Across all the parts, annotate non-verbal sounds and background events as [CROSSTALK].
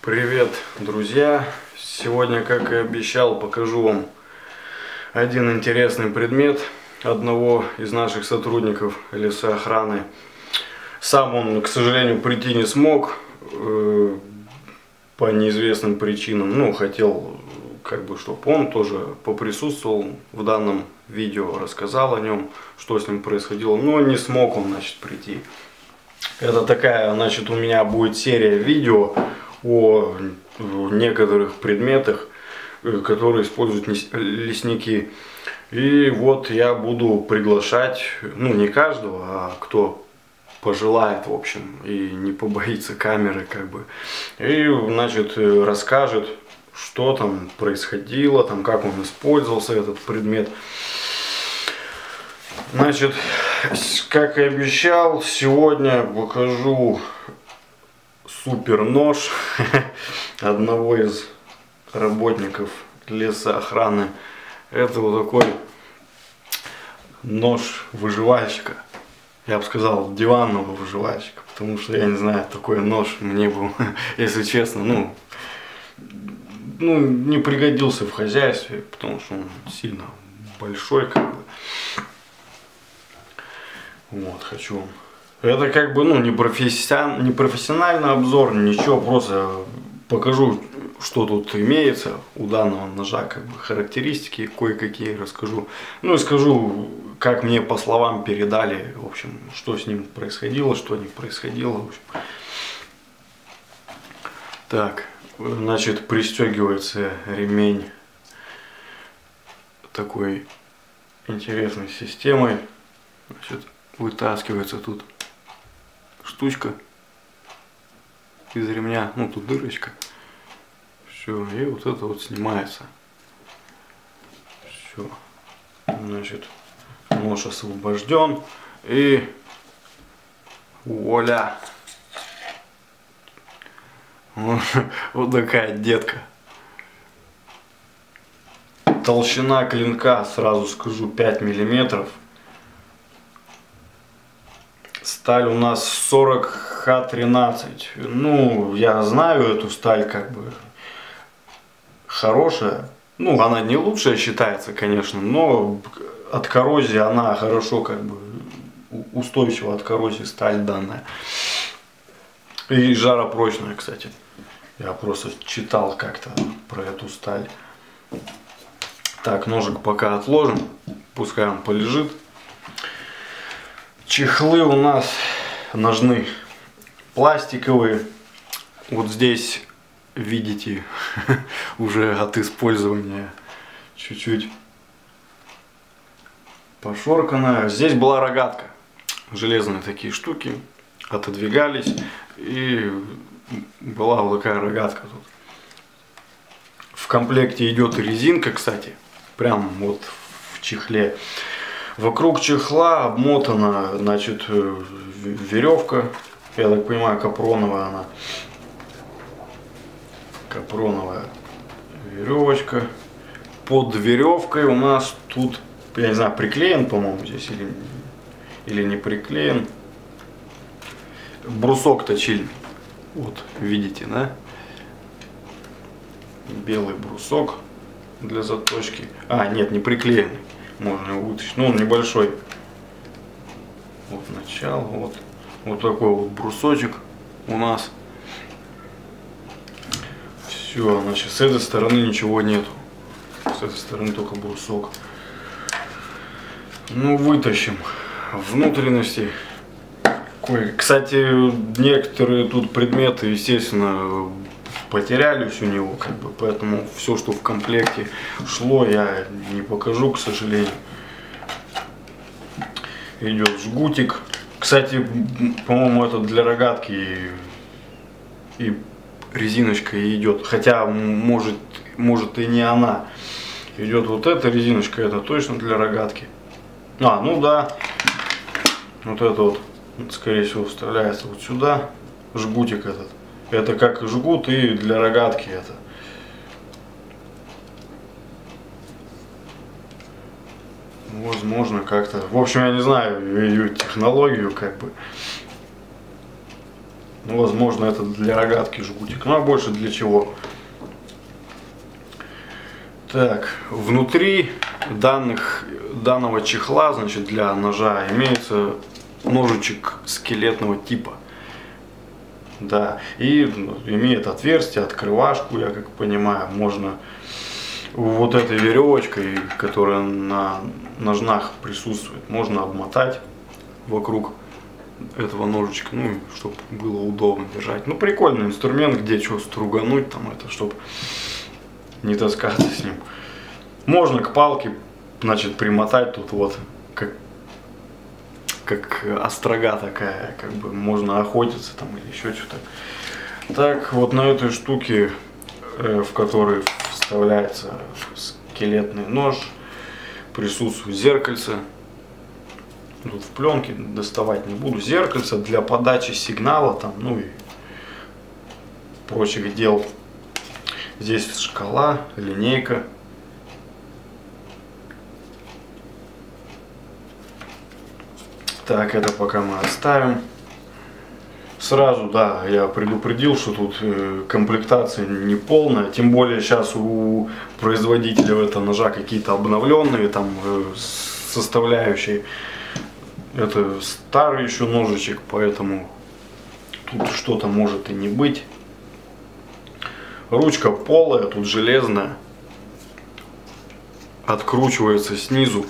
Привет, друзья! Сегодня, как и обещал, покажу вам один интересный предмет одного из наших сотрудников лесоохраны. Сам он, к сожалению, прийти не смог э, по неизвестным причинам. Ну, хотел, как бы, чтобы он тоже поприсутствовал в данном видео, рассказал о нем, что с ним происходило. Но не смог он, значит, прийти. Это такая, значит, у меня будет серия видео о некоторых предметах, э, которые используют лесники. И вот я буду приглашать, ну не каждого, а кто пожелает, в общем, и не побоится камеры, как бы. И, значит, расскажет, что там происходило, там, как он использовался, этот предмет. Значит, как и обещал, сегодня покажу супер нож [LAUGHS] одного из работников лесоохраны. Это вот такой нож выживальщика. Я бы сказал, диванного выживальщика. Потому что, я не знаю, такой нож мне бы, [LAUGHS] если честно, ну, ну, не пригодился в хозяйстве, потому что он сильно большой, как бы. Вот, хочу вам это как бы, ну, не, профессион... не профессиональный обзор, ничего, просто покажу, что тут имеется у данного ножа, как бы характеристики кое-какие расскажу. Ну и скажу, как мне по словам передали, в общем, что с ним происходило, что не происходило, в общем. Так, значит, пристегивается ремень такой интересной системой. Значит, вытаскивается тут штучка из ремня, ну тут дырочка. Все, и вот это вот снимается. Все. Значит, нож освобожден. И вуаля. [LAUGHS] Вот такая детка. Толщина клинка, сразу скажу, 5 миллиметров. Сталь у нас 40Х13. Ну, я знаю эту сталь как бы хорошая. Ну, она не лучшая считается, конечно, но от коррозии она хорошо как бы устойчива от коррозии сталь данная. И жаропрочная, кстати. Я просто читал как-то про эту сталь. Так, ножик пока отложим. Пускай он полежит. Чехлы у нас нужны пластиковые. Вот здесь видите [LAUGHS] уже от использования чуть-чуть пошорканная. Здесь была рогатка. Железные такие штуки. Отодвигались. И была вот такая рогатка тут. В комплекте идет резинка, кстати. Прям вот в чехле. Вокруг чехла обмотана, значит, э, веревка. Я так понимаю, капроновая она. Капроновая веревочка. Под веревкой у нас тут, я не знаю, приклеен, по-моему, здесь или, или не приклеен. Брусок точильный. Вот, видите, да? Белый брусок для заточки. А, нет, не приклеенный можно его вытащить. Ну, он небольшой. Вот начало, вот. Вот такой вот брусочек у нас. Все, значит, с этой стороны ничего нету. С этой стороны только брусок. Ну, вытащим внутренности. Кстати, некоторые тут предметы, естественно, потерялись у него, как бы, поэтому все, что в комплекте шло, я не покажу, к сожалению. Идет жгутик. Кстати, по-моему, это для рогатки и, и резиночка идет. Хотя, может, может и не она. Идет вот эта резиночка, это точно для рогатки. А, ну да. Вот это вот, скорее всего, вставляется вот сюда. Жгутик этот. Это как жгут и для рогатки это. Возможно, как-то. В общем, я не знаю ее технологию, как бы. Ну, возможно, это для рогатки жгутик. Ну, а больше для чего? Так, внутри данных, данного чехла, значит, для ножа имеется ножичек скелетного типа. Да, и ну, имеет отверстие, открывашку, я как понимаю, можно вот этой веревочкой, которая на ножнах присутствует, можно обмотать вокруг этого ножичка, ну, чтобы было удобно держать. Ну, прикольный инструмент, где что стругануть, там это, чтобы не таскаться с ним. Можно к палке, значит, примотать тут вот, как, острога такая, как бы можно охотиться там или еще что-то. Так, вот на этой штуке, э, в которой вставляется скелетный нож, присутствует зеркальце. Тут в пленке доставать не буду. Зеркальце для подачи сигнала там, ну и прочих дел. Здесь шкала, линейка. Так, это пока мы оставим. Сразу, да, я предупредил, что тут э, комплектация не полная, тем более сейчас у производителя этого ножа какие-то обновленные там э, составляющие. Это старый еще ножичек, поэтому тут что-то может и не быть. Ручка полая, тут железная. Откручивается снизу.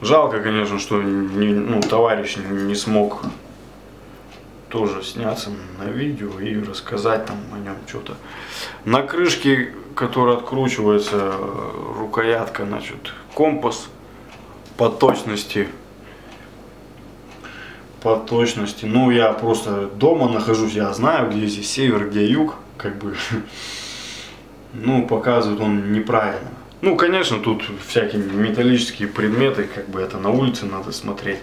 Жалко, конечно, что не, ну, товарищ не смог тоже сняться на видео и рассказать там о нем что-то. На крышке, которая откручивается, рукоятка, значит, компас по точности по точности. Ну, я просто дома нахожусь, я знаю, где здесь север, где юг, как бы. [LAUGHS] Ну, показывает он неправильно. Ну, конечно, тут всякие металлические предметы, как бы это на улице надо смотреть.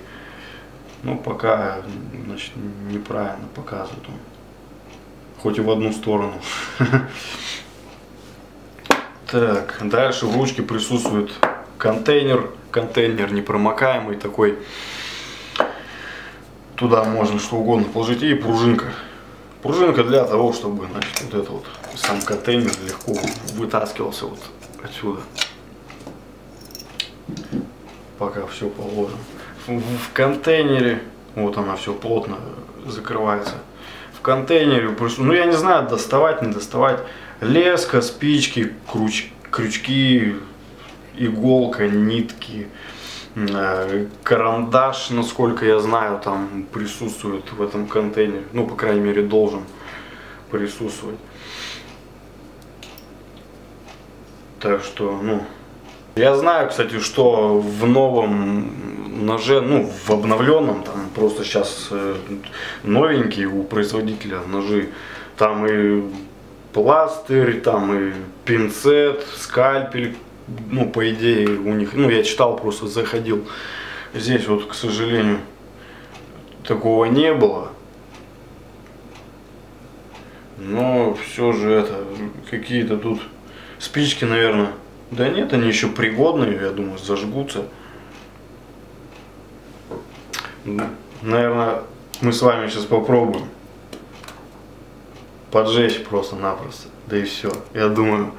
Ну, пока, значит, неправильно показывает он. Хоть и в одну сторону. [LAUGHS] Так, дальше в ручке присутствует контейнер. Контейнер непромокаемый такой Туда можно что угодно положить. И пружинка. Пружинка для того, чтобы значит, вот этот вот сам контейнер легко вытаскивался вот отсюда. Пока все положим. В, в контейнере, вот она все плотно закрывается. В контейнере, ну я не знаю, доставать, не доставать. Леска, спички, круч, крючки, иголка, нитки Э, карандаш, насколько я знаю, там присутствует в этом контейнере. Ну, по крайней мере, должен присутствовать. Так что, ну, я знаю, кстати, что в новом ноже, ну, в обновленном, там просто сейчас э, новенькие у производителя ножи, там и пластырь, там и пинцет, скальпель, ну, по идее, у них, ну, я читал, просто заходил. Здесь вот, к сожалению, такого не было. Но все же это, какие-то тут спички, наверное. Да нет, они еще пригодные, я думаю, зажгутся. Наверное, мы с вами сейчас попробуем поджечь просто-напросто. Да и все. Я думаю,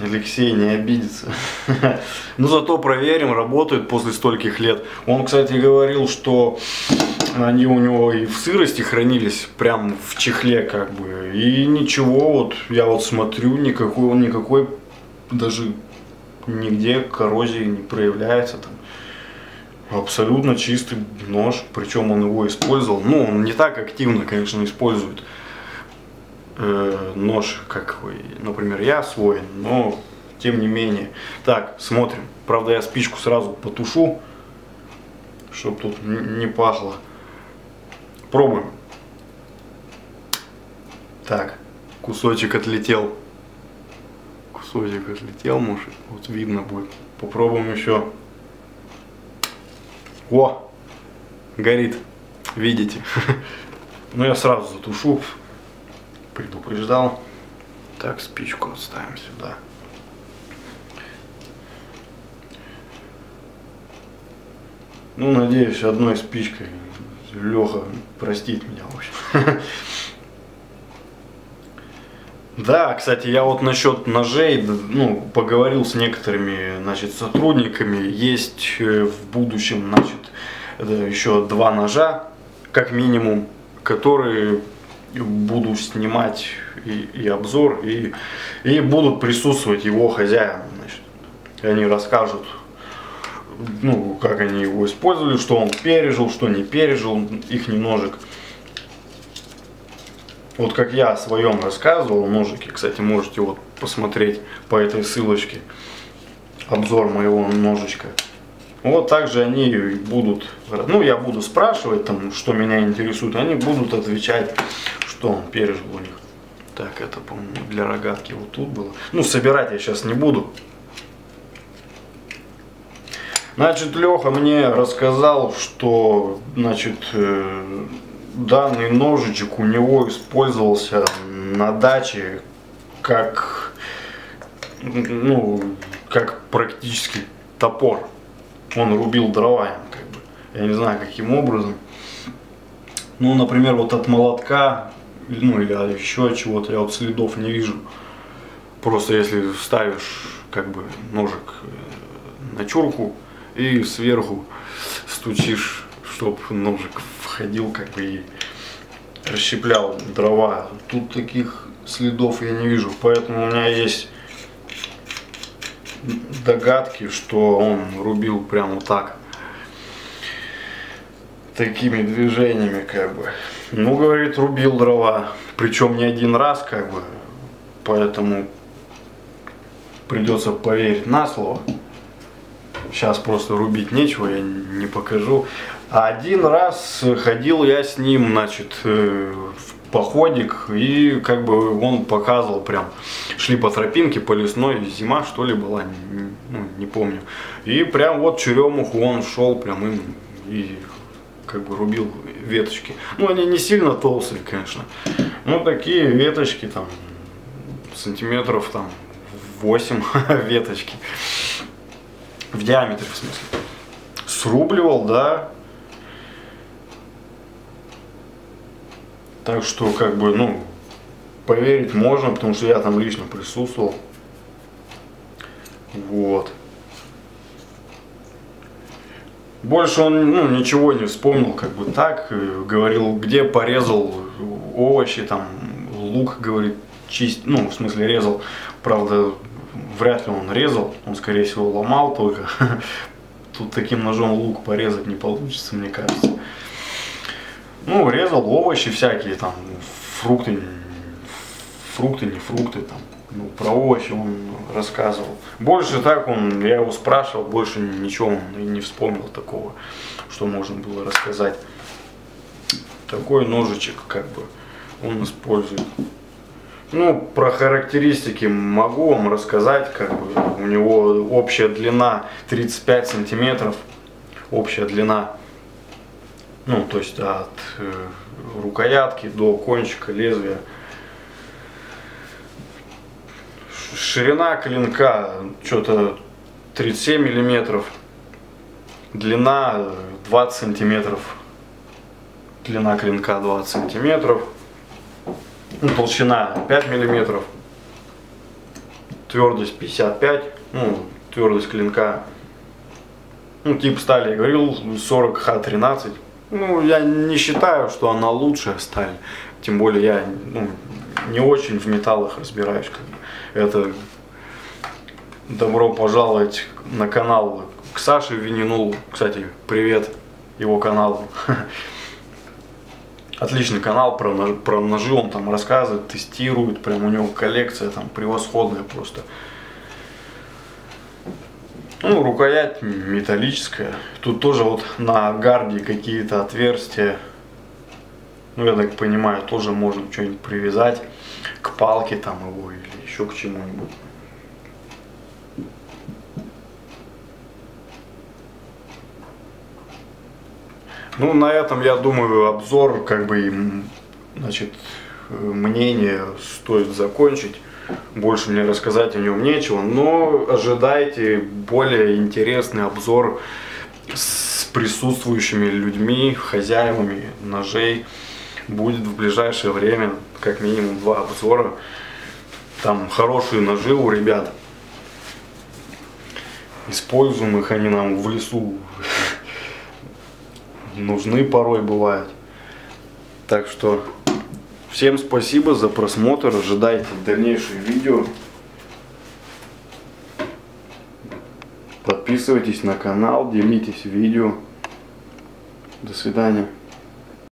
Алексей не обидится. [LAUGHS] Но зато проверим, работают после стольких лет. Он, кстати, говорил, что они у него и в сырости хранились, прям в чехле как бы. И ничего, вот я вот смотрю, никакой он никакой даже нигде коррозии не проявляется там. Абсолютно чистый нож, причем он его использовал. Ну, он не так активно, конечно, использует э, нож, как, например, я свой, но тем не менее. Так, смотрим. Правда, я спичку сразу потушу, чтобы тут не пахло. Пробуем. Так, кусочек отлетел. Кусочек отлетел, может, вот видно будет. Попробуем еще. О, горит, видите. Ну я сразу затушу предупреждал. Так, спичку ставим сюда. Ну, надеюсь, одной спичкой Леха простит меня, в общем. Да, кстати, я вот насчет ножей, ну, поговорил с некоторыми, значит, сотрудниками. Есть э, в будущем, значит, еще два ножа, как минимум, которые буду снимать и, и обзор, и, и будут присутствовать его хозяин. Значит. Они расскажут, ну, как они его использовали, что он пережил, что не пережил, их ножик. Вот как я о своем рассказывал, ножики, кстати, можете вот посмотреть по этой ссылочке обзор моего ножичка. Вот также они будут, ну я буду спрашивать там, что меня интересует, они будут отвечать, что он пережил у них. Так, это, по-моему, для рогатки вот тут было. Ну, собирать я сейчас не буду. Значит, Леха мне рассказал, что, значит, э, данный ножичек у него использовался на даче как, ну, как практически топор. Он рубил дрова, как бы. Я не знаю, каким образом. Ну, например, вот от молотка, ну, или еще чего-то, я вот следов не вижу. Просто если ставишь, как бы, ножик э, на чурку и сверху стучишь, чтобы ножик входил, как бы, и расщеплял дрова. Тут таких следов я не вижу, поэтому у меня есть догадки, что он рубил прямо так. Такими движениями, как бы. Ну, говорит, рубил дрова. Причем не один раз, как бы. Поэтому придется поверить на слово. Сейчас просто рубить нечего, я не покажу. Один раз ходил я с ним, значит, э, в походик, и как бы он показывал прям, шли по тропинке, по лесной, зима что ли была, не, ну, не помню. И прям вот черемуху он шел прям им и как бы рубил веточки. Ну, они не сильно толстые, конечно. Ну, такие веточки там, сантиметров там 8 [LAUGHS] веточки. В диаметре, в смысле. Срубливал, да, Так что, как бы, ну, поверить можно, потому что я там лично присутствовал. Вот. Больше он ну, ничего не вспомнил, как бы так. Говорил, где порезал овощи, там, лук, говорит, чист, ну, в смысле резал. Правда, вряд ли он резал, он, скорее всего, ломал только. [LAUGHS] Тут таким ножом лук порезать не получится, мне кажется. Ну, резал овощи всякие, там, фрукты, фрукты, не фрукты, там, ну, про овощи он рассказывал. Больше так он, я его спрашивал, больше ничего он не вспомнил такого, что можно было рассказать. Такой ножичек, как бы, он использует. Ну, про характеристики могу вам рассказать, как бы, у него общая длина 35 сантиметров, общая длина ну, то есть от э, рукоятки до кончика лезвия. Ширина клинка что-то 37 миллиметров, длина 20 сантиметров, длина клинка 20 сантиметров, ну, толщина 5 миллиметров, твердость 55, ну, твердость клинка, ну, тип стали, я говорил, 40Х13, ну, я не считаю, что она лучшая сталь. Тем более я ну, не очень в металлах разбираюсь. Это добро пожаловать на канал к Саше Винину. Кстати, привет его каналу. [LAUGHS] Отличный канал про, про ножи, он там рассказывает, тестирует, прям у него коллекция там превосходная просто. Ну, рукоять металлическая. Тут тоже вот на гарде какие-то отверстия. Ну, я так понимаю, тоже можно что-нибудь привязать к палке там его или еще к чему-нибудь. Ну, на этом, я думаю, обзор, как бы, значит, мнение стоит закончить. Больше мне рассказать о нем нечего, но ожидайте более интересный обзор с присутствующими людьми, хозяевами ножей будет в ближайшее время как минимум два обзора. Там хорошие ножи у ребят. Используем их они нам в лесу. Нужны порой бывают. Так что всем спасибо за просмотр. Ожидайте дальнейшие видео. Подписывайтесь на канал, делитесь видео. До свидания.